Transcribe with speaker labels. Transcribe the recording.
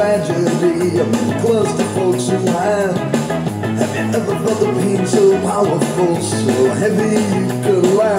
Speaker 1: tragedy Close to folks in have Have you ever felt the pain so powerful So heavy you could lie?